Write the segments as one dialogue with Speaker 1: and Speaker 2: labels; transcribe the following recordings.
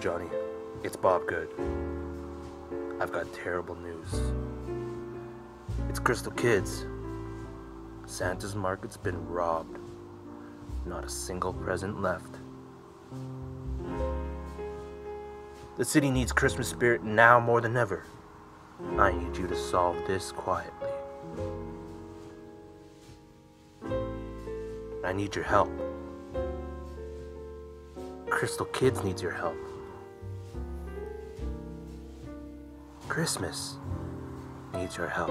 Speaker 1: Johnny. It's Bob Good. I've got terrible news. It's Crystal Kids. Santa's market's been robbed. Not a single present left. The city needs Christmas spirit now more than ever. I need you to solve this quietly. I need your help. Crystal Kids needs your help. Christmas needs your help.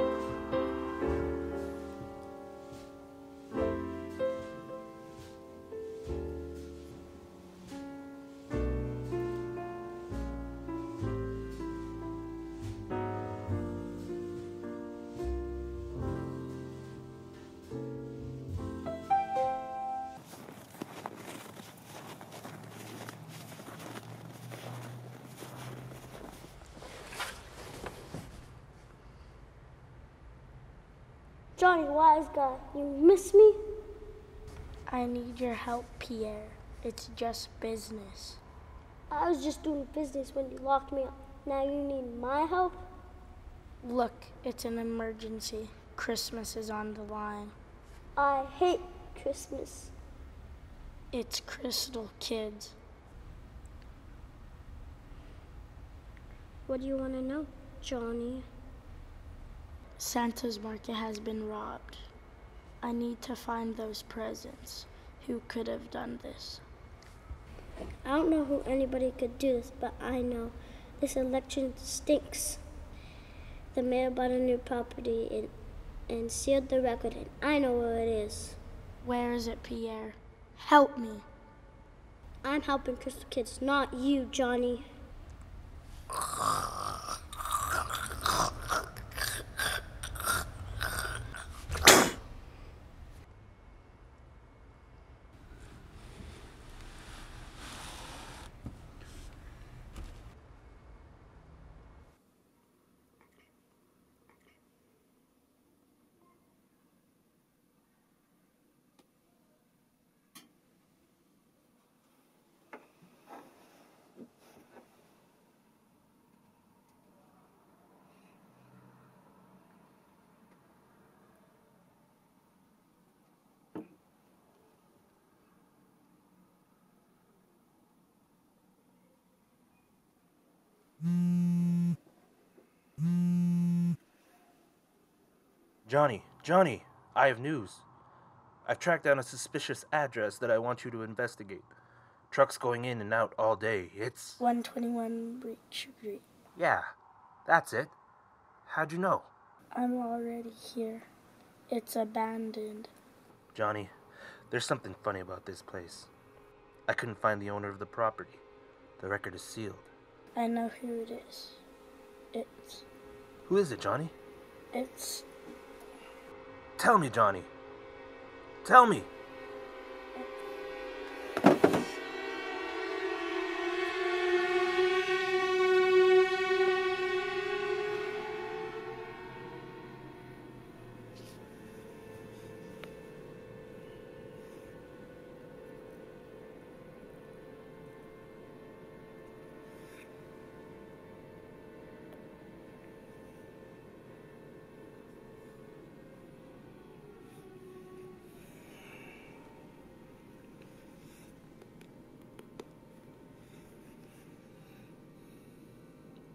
Speaker 2: Johnny Wise Guy, you miss me?
Speaker 3: I need your help, Pierre. It's just business.
Speaker 2: I was just doing business when you locked me up. Now you need my help?
Speaker 3: Look, it's an emergency. Christmas is on the line.
Speaker 2: I hate Christmas.
Speaker 3: It's Crystal Kids.
Speaker 2: What do you want to know, Johnny?
Speaker 3: Santa's market has been robbed. I need to find those presents. Who could have done this?
Speaker 2: I don't know who anybody could do this, but I know this election stinks. The mayor bought a new property and, and sealed the record, and I know where it is.
Speaker 3: Where is it, Pierre? Help me.
Speaker 2: I'm helping Crystal Kids, not you, Johnny.
Speaker 1: Johnny, Johnny, I have news. I've tracked down a suspicious address that I want you to investigate. Trucks going in and out all day. It's.
Speaker 3: 121 Breach Street.
Speaker 1: Yeah, that's it. How'd you know?
Speaker 3: I'm already here. It's abandoned.
Speaker 1: Johnny, there's something funny about this place. I couldn't find the owner of the property. The record is sealed.
Speaker 3: I know who it is. It's.
Speaker 1: Who is it, Johnny?
Speaker 3: It's.
Speaker 1: Tell me, Johnny. Tell me.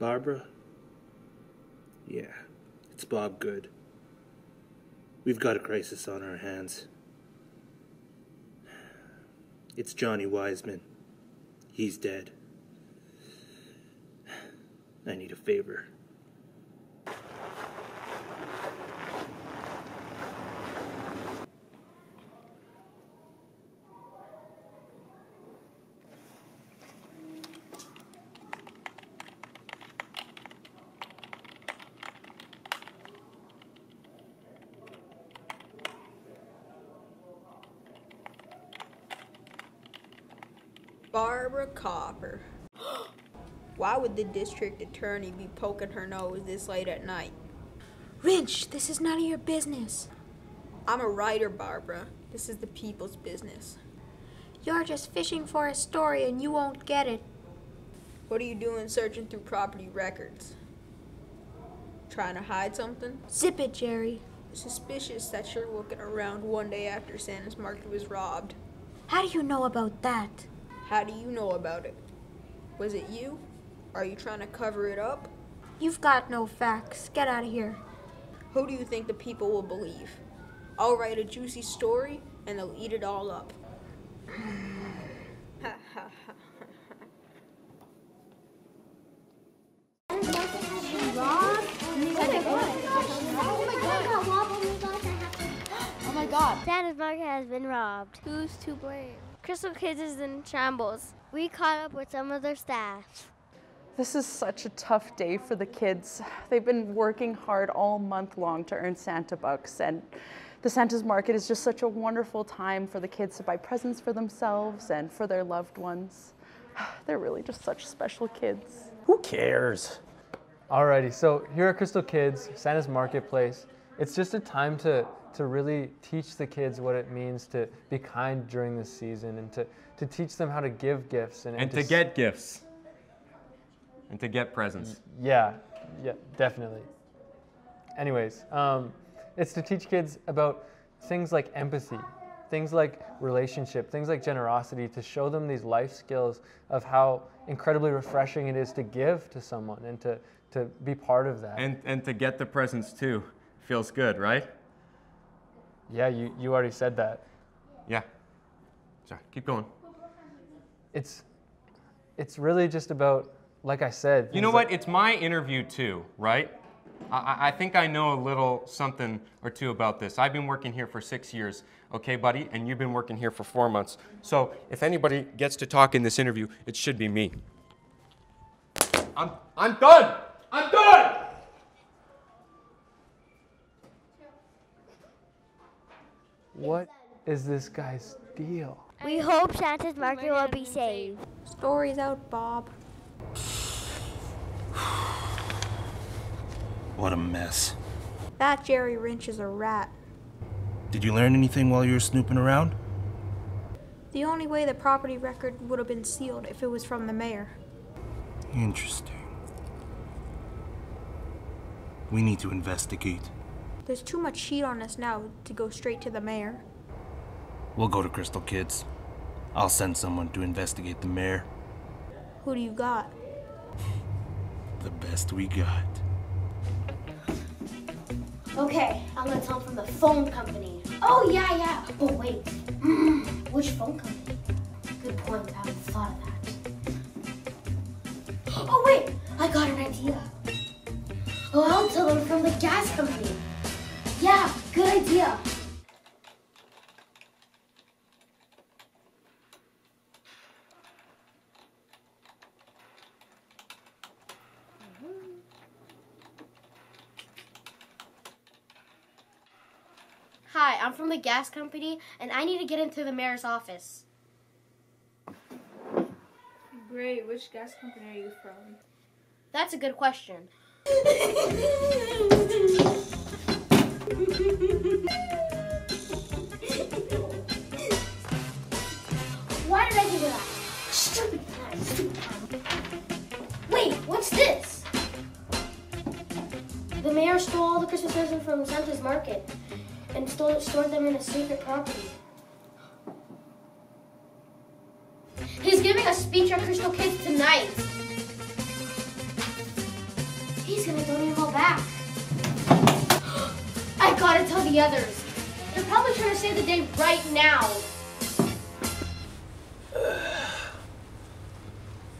Speaker 1: Barbara? Yeah, it's Bob Good. We've got a crisis on our hands. It's Johnny Wiseman. He's dead. I need a favor.
Speaker 4: Barbara Copper. Why would the district attorney be poking her nose this late at night?
Speaker 5: Wrench, this is none of your business.
Speaker 4: I'm a writer, Barbara. This is the people's business.
Speaker 5: You're just fishing for a story and you won't get it.
Speaker 6: What are you doing searching through property records? Trying to hide something?
Speaker 4: Zip it, Jerry.
Speaker 6: Suspicious that you're looking around one day after Santa's market was robbed.
Speaker 4: How do you know about that?
Speaker 6: How do you know about it? Was it you? Are you trying to cover it up?
Speaker 4: You've got no facts. Get out of here.
Speaker 6: Who do you think the people will believe? I'll write a juicy story and they'll eat it all up.
Speaker 7: Oh my god. Oh Santa's oh market has been robbed. Who's to blame? Crystal Kids is in shambles. We caught up with some of their staff.
Speaker 8: This is such a tough day for the kids. They've been working hard all month long to earn Santa bucks, and the Santa's Market is just such a wonderful time for the kids to buy presents for themselves and for their loved ones. They're really just such special kids.
Speaker 1: Who cares?
Speaker 9: Alrighty, so here at Crystal Kids, Santa's Marketplace, it's just a time to, to really teach the kids what it means to be kind during this season and to, to teach them how to give gifts and,
Speaker 10: And to
Speaker 9: s-
Speaker 10: get gifts. And to get presents.
Speaker 9: Yeah, yeah, definitely. Anyways, um, it's to teach kids about things like empathy, things like relationship, things like generosity, to show them these life skills of how incredibly refreshing it is to give to someone and to, to be part of that.
Speaker 10: And and to get the presents too. Feels good, right?
Speaker 9: Yeah, you, you already said that.
Speaker 10: Yeah. Sorry, keep going.
Speaker 9: It's, it's really just about, like I said.
Speaker 10: You know what?
Speaker 9: like-
Speaker 10: It's my interview too, right? I- I, I think I know a little something or two about this. I've been working here for six years, okay, buddy? And you've been working here for four months. So if anybody gets to talk in this interview, it should be me. I'm, I'm done! I'm done!
Speaker 9: What is this guy's deal?
Speaker 7: We hope Santa's market will be saved.
Speaker 4: Story's out, Bob.
Speaker 1: What a mess.
Speaker 4: That Jerry Wrench is a rat.
Speaker 1: Did you learn anything while you were snooping around?
Speaker 4: The only way the property record would have been sealed if it was from the mayor.
Speaker 1: Interesting. We need to investigate.
Speaker 4: There's too much heat on us now to go straight to the mayor.
Speaker 1: We'll go to Crystal Kids. I'll send someone to investigate the mayor.
Speaker 4: Who do you got?
Speaker 1: The best we got.
Speaker 7: Okay, I'm gonna tell him from the phone company. Oh, yeah, yeah. But wait, mm, which phone company? Good point, I haven't thought of that. Oh, wait, I got an idea. Oh, I'll tell them from the gas company. Yeah, good idea. Hi, I'm from the gas company, and I need to get into the mayor's office.
Speaker 6: Great. Which gas company are you from?
Speaker 7: That's a good question. stored them in secret property. He's giving a speech at Crystal Kids tonight. He's gonna donate them all back. I gotta tell the others. They're probably trying to save the day right now.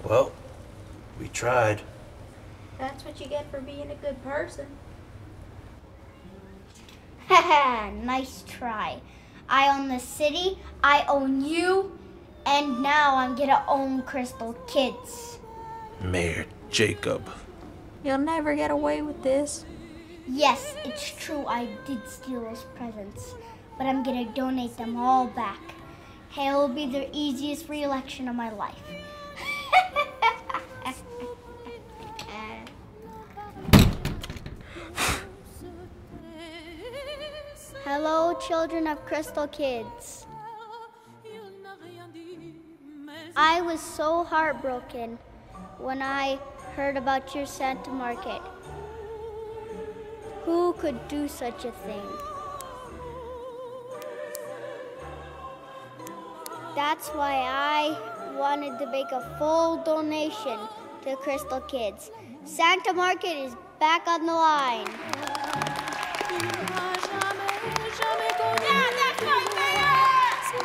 Speaker 1: Well, we tried.
Speaker 4: That's what you get for being a good person.
Speaker 7: Haha, nice try. I own the city, I own you, and now I'm gonna own Crystal Kids.
Speaker 1: Mayor Jacob.
Speaker 4: You'll never get away with this.
Speaker 7: Yes, it's true, I did steal those presents, but I'm gonna donate them all back. Hey, it will be the easiest re election of my life. Hello, children of Crystal Kids. I was so heartbroken
Speaker 11: when I heard about your Santa Market. Who could do such a thing? That's why I wanted to make a full donation to Crystal Kids. Santa Market is back on the line.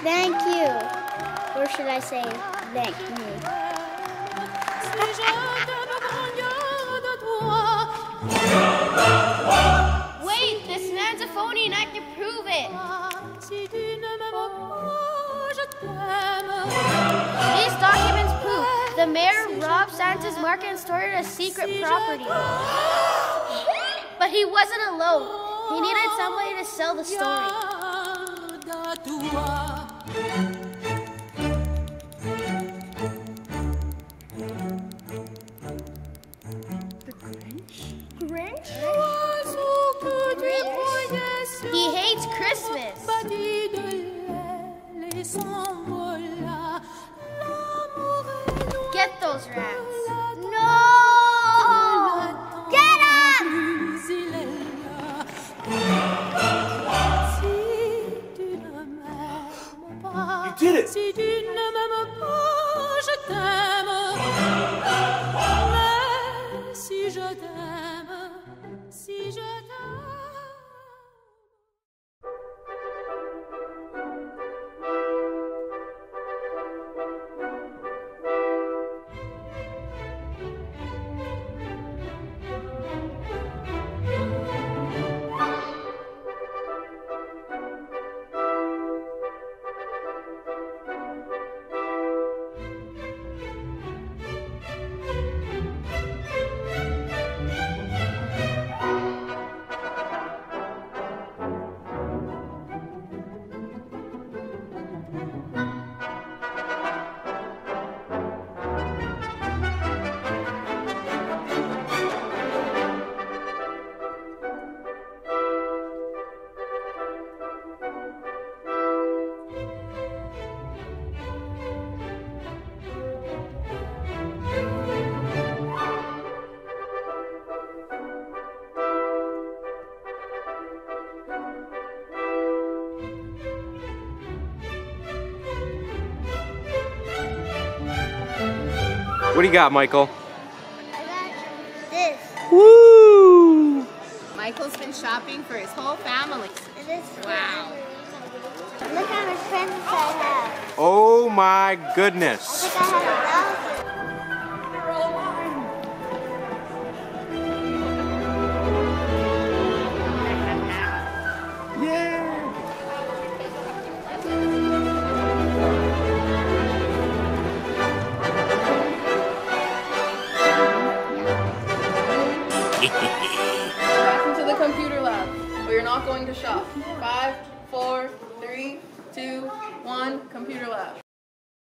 Speaker 11: Thank you. Or should I say, thank me. Wait, this man's a phony and I can prove it. These documents prove the mayor robbed Santa's market and stored a secret property. But he wasn't alone. He needed somebody to sell the story. Grinch? He hates Christmas. Get those rats.
Speaker 3: It!
Speaker 6: What do you got, Michael?
Speaker 11: I got this.
Speaker 6: Woo!
Speaker 12: Michael's been shopping for his whole family.
Speaker 11: And
Speaker 12: Wow.
Speaker 11: Look how much presents I have.
Speaker 6: Oh my
Speaker 11: I
Speaker 6: goodness.